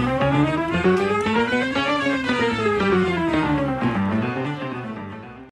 Música